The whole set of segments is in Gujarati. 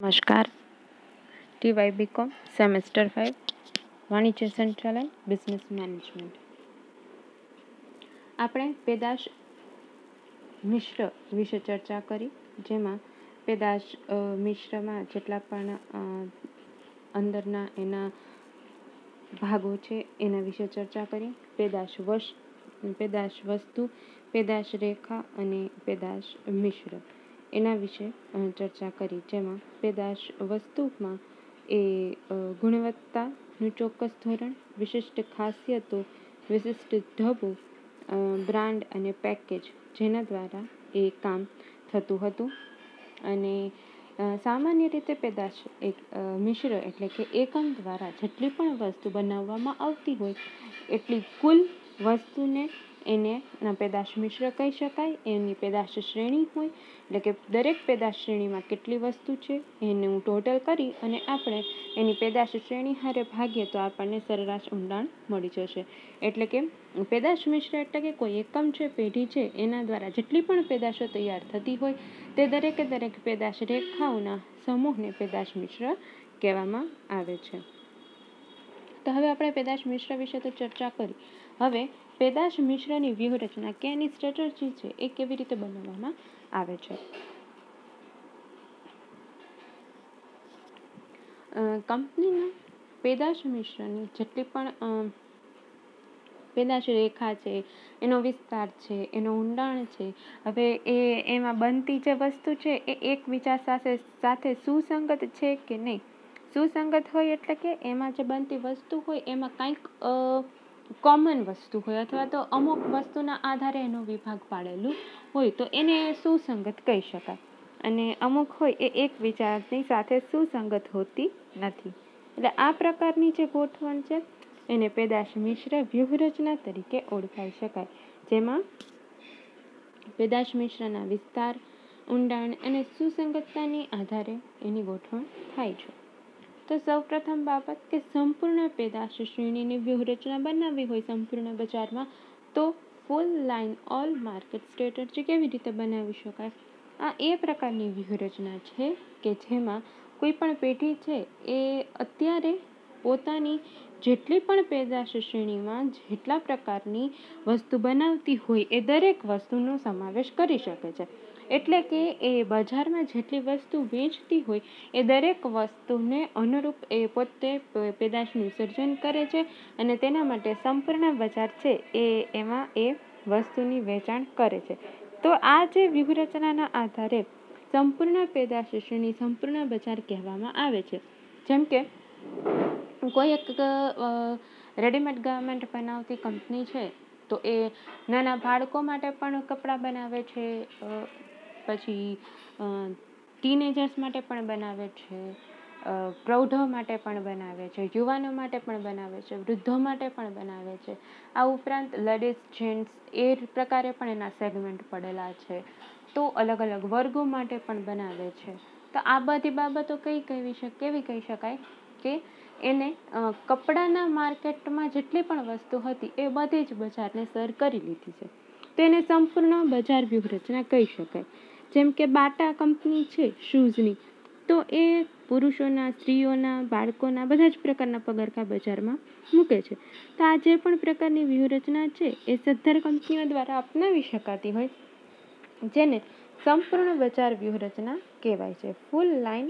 નમસ્કાર. ટીવાય બીકોમ સેમેસ્ટર ફાઇવ વાણિજ્ય સંચાલન, બિઝનેસ મેનેજમેન્ટ. આપણે પેદાશ મિશ્ર વિશે ચર્ચા કરી, જેમાં પેદાશ મિશ્રમાં જેટલા પણ અંદરના એના ભાગો છે, એના વિશે ચર્ચા કરી. પેદાશ વશ, પેદાશ વસ્તુ, પેદાશ રેખા અને પેદાશ મિશ્ર. એના વિશે ચર્ચા કરી. જેમાં પેદાશ વસ્તુમાં એ ગુણવત્તાનું ચોક્કસ ધોરણ, વિશિષ્ટ ખાસિયતો, વિશિષ્ટ ઢબો બ્રાન્ડ અને પેકેજ જેના દ્વારા એ કામ થતું હતું. અને સામાન્ય રીતે પેદાશ એક મિશ્ર એટલે કે એકમ દ્વારા જેટલી પણ વસ્તુ બનાવવામાં આવતી હોય, એટલી કુલ વસ્તુને એને પેદાશ મિશ્ર કહી શકાય, એની પેદાશ શ્રેણી હોય, એટલે કે દરેક પેદાશ શ્રેણીમાં કેટલી વસ્તુ છે, એનું ટોટલ કરી અને આપણે એની પેદાશ શ્રેણી હારે ભાગીએ તો આપણને સરેરાશ ઊંડાણ મળી જશે. એટલે કે પેદાશ મિશ્ર એટલે કે કોઈ એકમ છે પેઢી છે, એના દ્વારા જેટલી પણ પેદાશો તૈયાર થતી હોય, તે દરેકે દરેક પેદાશ રેખાઓના સમૂહને પેદાશ મિશ્ર કહેવામાં આવે છે. તો હવે આપણે પેદાશ મિશ્ર વિશે તો ચર્ચા કરી. હવે પેદાશ મિશ્રની વ્યૂહરચના કેની સ્ટ્રેટર્જી છે એ કેવી રીતે બનાવવામાં આવે છે? કંપનીના પેદાશ મિશ્રની જેટલી પણ પેદાશ રેખા છે, એનો વિસ્તાર છે, એનો ઊંડાણ છે, હવે એ એમાં બનતી જે વસ્તુ છે એ એક વિચાર સાથે સાથે સુસંગત છે કે નહીં? સુસંગત હોય એટલે કે એમાં જે બનતી વસ્તુ હોય એમાં કાંઈક કોમન વસ્તુ હોય અથવા તો અમુક વસ્તુના આધારે એનો વિભાગ પાડેલું હોય તો એને સુસંગત કહી શકાય. અને અમુક હોય એ એક વિચારની સાથે સુસંગત હોતી નથી. એટલે આ પ્રકારની જે ગોઠવણ છે, એને પેદાશ મિશ્ર વ્યૂહરચના તરીકે ઓળખાઈ શકાય. જેમાં પેદાશ મિશ્રના વિસ્તાર, ઊંડાણ અને સુસંગતતાની આધારે એની ગોઠવણ થાય છે. તો સૌપ્રથમ બાબત કે સંપૂર્ણ પેદાશ શ્રેણીની વ્યૂહરચના બનાવવી હોય સંપૂર્ણ બજારમાં, તો full line all market strategy કેવી રીતે બનાવી શકાય? આ એ પ્રકારની વ્યૂહરચના છે કે જેમાં કોઈ પણ પેઢી છે એ અત્યારે પોતાની જેટલી પણ પેદાશ શ્રેણીમાં જેટલા પ્રકારની વસ્તુ બનાવતી હોય એ દરેક વસ્તુનો સમાવેશ કરી શકે છે. એટલે કે એ બજારમાં જેટલી વસ્તુ વેચતી હોય એ દરેક વસ્તુને અનુરૂપ એ પોતે પેદાશનું સર્જન કરે છે અને તેના માટે સંપૂર્ણ બજાર છે એ એમાં એ વસ્તુની વેચાણ કરે છે. તો આ જે વ્યૂહરચનાના આધારે સંપૂર્ણ પેદાશ શ્રેણી સંપૂર્ણ બજાર કહેવામાં આવે છે. જેમ કે કોઈ એક રેડીમેડ ગાર્મેન્ટ બનાવતી કંપની છે, તો એ નાના બાળકો માટે પણ કપડાં બનાવે છે પછી ટીનેજર્સ માટે પણ બનાવે છે પ્રૌઢો માટે પણ બનાવે છે, યુવાનો માટે પણ બનાવે છે, વૃદ્ધો માટે પણ બનાવે છે. આ ઉપરાંત લેડીઝ જેન્ટ્સ એ પ્રકારે પણ એના સેગમેન્ટ પડેલા છે. તો અલગ અલગ વર્ગો માટે પણ બનાવે છે. તો આ બધી બાબતો કઈ કહેવી કેવી કહી શકાય? કે એને કપડાના માર્કેટમાં જેટલી પણ વસ્તુ હતી એ બધી જ બજારને સર કરી લીધી છે. તો એને સંપૂર્ણ બજાર વ્યૂહરચના કહી શકાય. જેમ કે બાટા કંપની છે શૂઝની, તો એ પુરુષોના, સ્ત્રીઓના, બાળકોના બધા જ પ્રકારના પગરખા બજારમાં મૂકે છે. તો આ જે પણ પ્રકારની વ્યૂહરચના છે એ સદ્ધર કંપનીઓ દ્વારા અપનાવી શકાતી હોય, જેને સંપૂર્ણ બજાર વ્યૂહરચના કહેવાય છે. Full line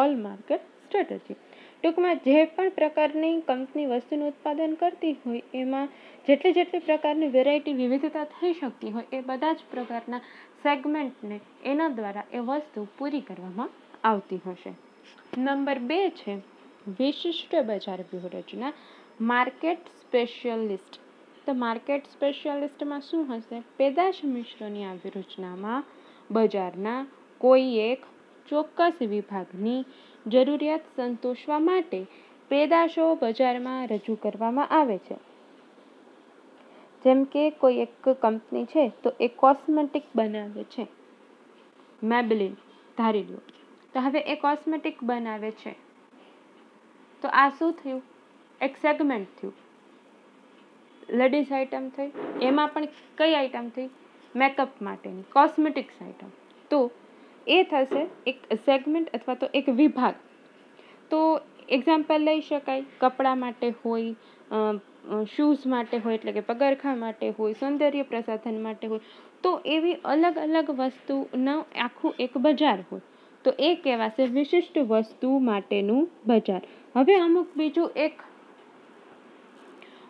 all market strategy ટૂંકમાં જે પણ પ્રકારની કંપની વસ્તુનું ઉત્પાદન કરતી હોય, એમાં જેટલી જેટલી પ્રકારની વેરાયટી વિવિધતા થઈ શકતી હોય, એ બધા જ પ્રકારના સેગમેન્ટને એના દ્વારા એ વસ્તુ પૂરી કરવામાં આવતી હશે. નંબર બે છે, વિશિષ્ટ બજાર વ્યૂહરચના માર્કેટ સ્પેશિયલિસ્ટ તો માર્કેટ સ્પેશિયલિસ્ટમાં શું હશે? પેદાશ મિશ્રની આ વ્યૂહરચનામાં બજારના કોઈ એક ચોક્કસ વિભાગની જરૂરિયાત સંતોષવા માટે પેદાશો બજારમાં રજૂ કરવામાં આવે છે. જેમ કે કોઈ એક કંપની છે તો એ કોસ્મેટિક બનાવે છે. મેબલિન, ધારી લો. તો હવે એ કોસ્મેટિક બનાવે છે. તો આ શું થયું? એક સેગમેન્ટ થયું. લેડીઝ આઇટમ થઈ. એમાં પણ કઈ આઇટમ થઈ? મેકઅપ માટેની, કોસ્મેટિક્સ આઇટમ. તો એ થશે, એક સેગમેન્ટ અથવા તો એક વિભાગ. તો એક્ઝામ્પલ લઈ શકાય. કપડાં માટે હોય શૂઝ માટે હોય, એટલે કે પગરખાં માટે હોય, સૌંદર્ય પ્રસાધન માટે હોય, તો એવી અલગ અલગ વસ્તુનો આખું એક બજાર હોય. તો એ કહેવાશે વિશિષ્ટ વસ્તુ માટેનું બજાર. હવે અમુક બીજું એક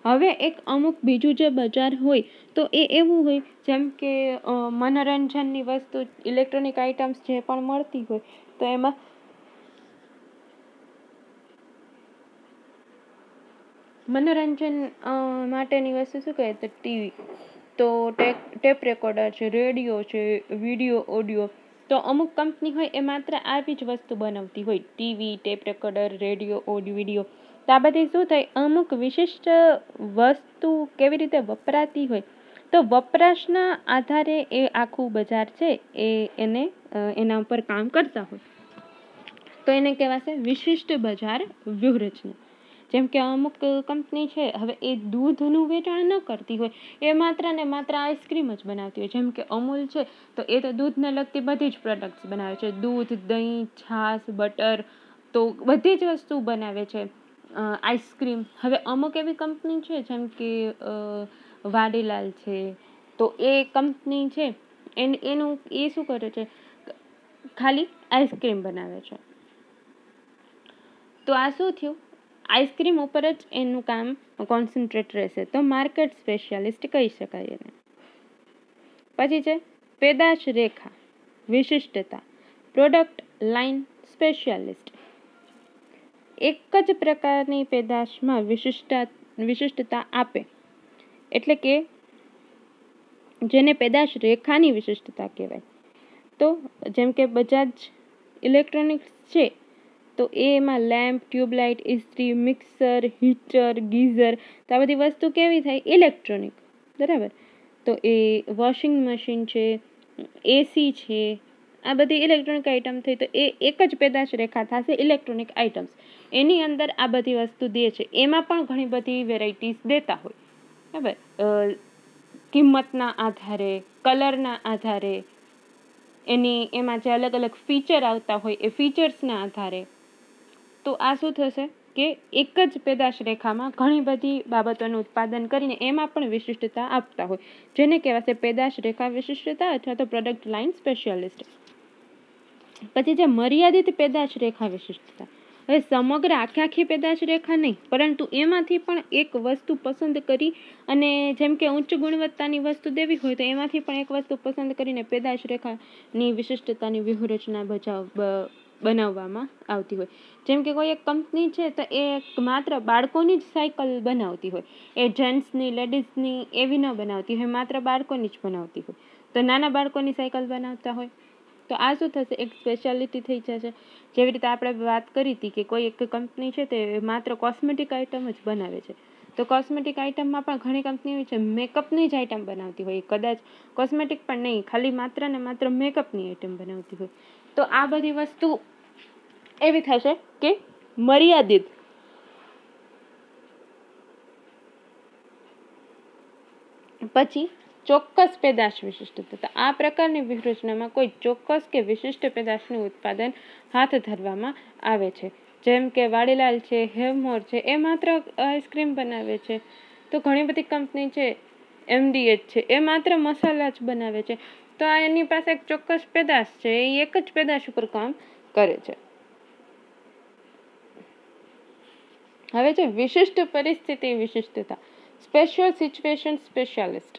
હવે એક અમુક બીજું જે બજાર હોય, તો એ એવું હોય, જેમ કે મનોરંજનની વસ્તુ, ઇલેક્ટ્રોનિક આઇટમ્સ જે પણ મળતી હોય, તો એમાં મનોરંજન માટેની વસ્તુ શું કહે? તો ટીવી. તો ટેપ રેકોર્ડર છે, રેડિયો છે, વીડિયો, ઓડિયો. તો અમુક કંપની હોય એ માત્ર આવી જ વસ્તુ બનાવતી હોય, TV, tape recorder, radio, audio, video. તો આ બધી શું થાય? અમુક વિશિષ્ટ વસ્તુ કેવી રીતે વપરાતી હોય? તો વપરાશના આધારે એ આખું બજાર છે, એ એને એના ઉપર કામ કરતા હોય. તો એને કહેવાશે વિશિષ્ટ બજાર વ્યૂહરચના. જેમ કે અમુક કંપની છે, હવે એ દૂધનું વેચાણ ન કરતી હોય, એ માત્ર ને માત્ર આઈસ્ક્રીમ જ બનાવતી હોય. જેમ કે અમૂલ છે, તો એ તો દૂધને લગતી બધી જ પ્રોડક્ટ્સ બનાવે છે. દૂધ, દહીં, છાશ, બટર, તો બધી જ વસ્તુ બનાવે છે. આઈસ્ક્રીમ હવે અમુક એવી કંપની છે, જેમ કે વાડીલાલ છે. તો એ કંપની છે, એને, એનું એ શું કરે છે? ખાલી આઈસ્ક્રીમ બનાવે છે. તો આ શું થયું? આઈસ્ક્રીમ ઉપર જ એનું કામ કોન્સન્ટ્રેટ રહેશે. તો માર્કેટ સ્પેશિયાલિસ્ટ કહી શકાય એને. પછી છે, પેદાશ રેખા, વિશિષ્ટતા પ્રોડક્ટ લાઇન સ્પેશિયાલિસ્ટ એક જ પ્રકારની પેદાશમાં વિશિષ્ટતા વિશિષ્ટતા આપે. એટલે કે જેને પેદાશ રેખાની વિશિષ્ટતા કહેવાય. તો જેમ કે બજાજ ઇલેક્ટ્રોનિક્સ છે, તો એમાં લેમ્પ, ટ્યુબલાઇટ, ઇસ્ત્રી, મિક્સર, હીટર, ગીઝર, તો આ બધી વસ્તુ કેવી થાય? ઇલેક્ટ્રોનિક. બરાબર? તો એ વોશિંગ મશીન છે, એસી છે આ બધી ઇલેક્ટ્રોનિક આઇટમ થઈ તો એ એક જ પેદાશ રેખા થશે ઇલેક્ટ્રોનિક આઇટમ્સ એની અંદર આ બધી વસ્તુ દે છે. એમાં પણ ઘણી બધી વેરાયટીઝ દેતા હોય. બરાબર? કિંમતના આધારે કલરના આધારે, એની, એમાં જે અલગ અલગ ફીચર આવતા હોય એ ફીચર્સના આધારે. તો આ શું થશે કે એક જ પેદાશ રેખામાં ઘણી બધી બાબતોનું ઉત્પાદન કરીને એમાં પણ વિશિષ્ટતા આપતા હોય. જેને કહેવાશે પેદાશ રેખા વિશિષ્ટતા અથવા તો પ્રોડક્ટ લાઇન સ્પેશિયાલિસ્ટ પછી જે મર્યાદિત પેદાશ રેખા વિશિષ્ટતા. હવે સમગ્ર આખી આખી પેદાશ રેખા નહીં, પરંતુ એમાંથી પણ એક વસ્તુ પસંદ કરી અને જેમ કે ઉચ્ચ ગુણવત્તાની વસ્તુ દેવી હોય તો એમાંથી પણ એક વસ્તુ પસંદ કરીને પેદાશ રેખાની વિશિષ્ટતાની વ્યૂહરચના બજાવ બનાવવામાં આવતી હોય. જેમ કે કોઈ એક કંપની છે તો એ માત્ર બાળકોની જ સાયકલ બનાવતી હોય. એ જેન્ટ્સની, લેડીઝની એવી ન બનાવતી હોય, માત્ર બાળકોની જ બનાવતી હોય. તો નાના બાળકોની સાયકલ બનાવતા હોય. તો આ શું થશે? એક સ્પેશિયાલિટી થઈ જશે. જેવી રીતે આપણે વાત કરી હતી કે કોઈ એક કંપની છે તે માત્ર કોસ્મેટિક આઇટમ જ બનાવે છે. તો કોસ્મેટિક આઇટમમાં પણ ઘણી કંપનીઓ છે. મેકઅપની જ આઇટમ બનાવતી હોય. કદાચ કોસ્મેટિક પણ નહીં, ખાલી માત્ર ને માત્ર મેકઅપની આઇટમ બનાવતી હોય. તો આ બધી વસ્તુ એવી થશે કે મર્યાદિત. પછી ચોક્કસ પેદાશ વિશિષ્ટતા આ પ્રકારની વ્યૂહરચનામાં કોઈ ચોક્કસ કે વિશિષ્ટ પેદાશનું ઉત્પાદન હાથ ધરવામાં આવે છે. જેમ કે વાડીલાલ છે હેવમોર છે, એ માત્ર આઈસ્ક્રીમ બનાવે છે. તો ઘણી બધી કંપની છે, એમડીએચ છે, એ માત્ર મસાલા જ બનાવે છે. તો આ એની પાસે એક ચોક્કસ પેદાશ છે, એ એક જ પેદાશ ઉપર કામ કરે છે. હવે છે, વિશિષ્ટ પરિસ્થિતિ વિશિષ્ટતા. સ્પેશિયલ સિચ્યુએશન સ્પેશિયાલિસ્ટ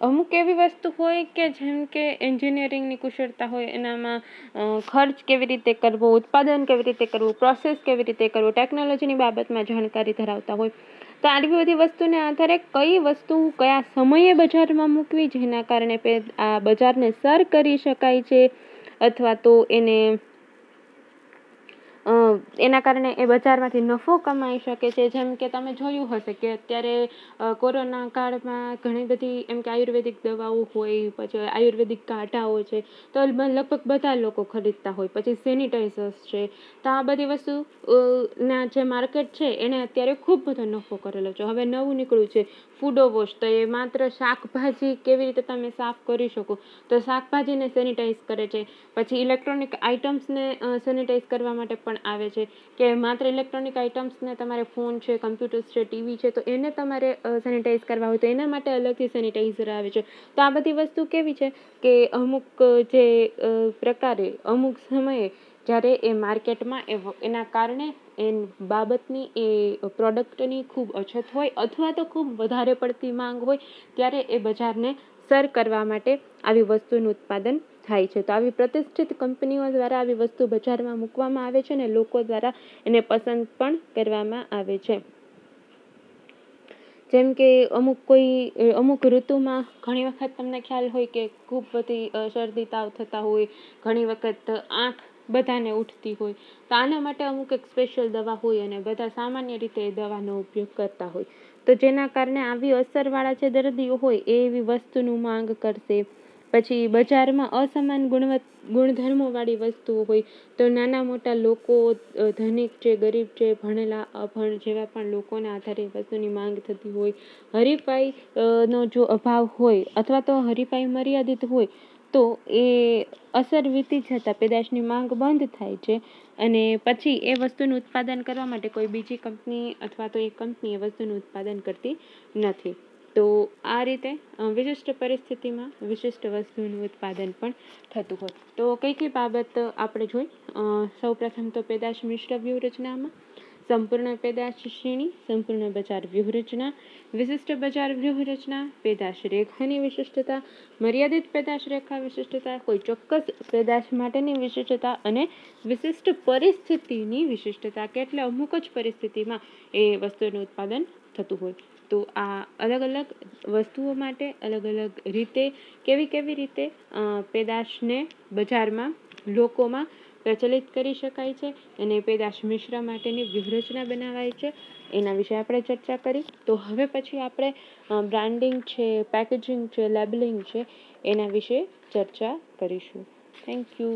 અમુક એવી વસ્તુ હોય કે જેમ કે એન્જિનિયરિંગની કુશળતા હોય, એનામાં ખર્ચ કેવી રીતે કરવો, ઉત્પાદન કેવી રીતે કરવું પ્રોસેસ કેવી રીતે કરવું ટેકનોલોજીની બાબતમાં જાણકારી ધરાવતા હોય. તો આવી બધી વસ્તુને આધારે કઈ વસ્તુ કયા સમયે બજારમાં મૂકવી, જેના કારણે આ બજારને સર કરી શકાય છે, અથવા તો એને એના કારણે એ બજારમાંથી નફો કમાઈ શકે છે. જેમ કે તમે જોયું હશે કે અત્યારે કોરોના કાળમાં ઘણી બધી એમ કે આયુર્વેદિક દવાઓ હોય, પછી આયુર્વેદિક કાંટાઓ છે, તો લગભગ બધા લોકો ખરીદતા હોય. પછી સેનિટાઈઝર્સ છે. તો આ બધી વસ્તુ ના જે માર્કેટ છે એણે અત્યારે ખૂબ બધો નફો કરેલો છે. હવે નવું નીકળ્યું છે. ફૂડો વોશ, તો એ માત્ર શાકભાજી કેવી રીતે તમે સાફ કરી શકો? તો શાકભાજીને સેનિટાઈઝ કરે છે. પછી ઇલેક્ટ્રોનિક આઇટમ્સને સેનિટાઈઝ કરવા માટે પણ આવે છે કે માત્ર ઇલેક્ટ્રોનિક આઇટમ્સને તમારે ફોન છે કમ્પ્યુટર્સ છે ટીવી છે, તો એને તમારે સેનિટાઈઝ કરવા હોય તો એના માટે અલગથી સેનિટાઈઝર આવે છે. તો આ બધી વસ્તુ કેવી છે કે અમુક, જે પ્રકારે, અમુક સમયે જ્યારે એ માર્કેટમાં એ એના કારણે એ બાબતની એ પ્રોડક્ટની ખૂબ અછત હોય અથવા તો ખૂબ વધારે પડતી માંગ હોય, ત્યારે એ બજારને સર કરવા માટે આવી વસ્તુનું ઉત્પાદન થાય છે. તો આવી પ્રતિષ્ઠિત કંપનીઓ દ્વારા આવી વસ્તુ બજારમાં મૂકવામાં આવે છે અને લોકો દ્વારા એને પસંદ પણ કરવામાં આવે છે. જેમ કે અમુક કોઈ, અમુક ઋતુમાં ઘણી વખત તમને ખ્યાલ હોય કે ખૂબ બધી શરદી, તાવ થતા હોય, ઘણી વખત આંખ બધાને ઉઠતી હોય. તો આના માટે અમુક એક સ્પેશિયલ દવા હોય અને બધા સામાન્ય રીતે એ દવાનો ઉપયોગ કરતા હોય. તો જેના કારણે આવી અસરવાળા જે દર્દીઓ હોય એ એવી વસ્તુનું માંગ કરશે. પછી બજારમાં અસમાન ગુણધર્મોવાળી વસ્તુઓ હોય તો નાના મોટા લોકો ધનિક છે, ગરીબ છે, ભણેલા, અભણ જેવા પણ લોકોના આધારે વસ્તુની માંગ થતી હોય. હરીફાઈ નો જો અભાવ હોય અથવા તો હરીફાઈ મર્યાદિત હોય તો એ અસર વીતી જતાં પેદાશની માંગ બંધ થાય છે અને પછી એ વસ્તુનું ઉત્પાદન કરવા માટે કોઈ બીજી કંપની અથવા તો એ કંપની એ વસ્તુનું ઉત્પાદન કરતી નથી. તો આ રીતે વિશિષ્ટ પરિસ્થિતિમાં વિશિષ્ટ વસ્તુનું ઉત્પાદન પણ થતું હોય. તો કઈ કઈ બાબત આપણે જોઈ? સૌપ્રથમ તો પેદાશ મિશ્ર વ્યૂહરચનામાં, સંપૂર્ણ પેદાશ શ્રેણી, સંપૂર્ણ બજાર વ્યૂહરચના, વિશિષ્ટ બજાર વ્યૂહરચના, પેદાશ રેખાની વિશિષ્ટતા, મર્યાદિત પેદાશ રેખા વિશિષ્ટતા, કોઈ ચોક્કસ પેદાશ માટેની વિશિષ્ટતા અને વિશિષ્ટ પરિસ્થિતિની વિશિષ્ટતા. કે એટલે અમુક જ પરિસ્થિતિમાં એ વસ્તુનું ઉત્પાદન થતું હોય. તો આ અલગ અલગ વસ્તુઓ માટે અલગ અલગ રીતે, કેવી કેવી રીતે પેદાશને બજારમાં લોકોમાં પ્રચલિત કરી શકાય છે અને પેદાશ મિશ્ર માટેની વ્યૂહરચના બનાવાય છે, એના વિશે આપણે ચર્ચા કરી. તો હવે પછી આપણે બ્રાન્ડિંગ છે, પેકેજિંગ છે, લેબલિંગ છે, એના વિશે ચર્ચા કરીશું. Thank you.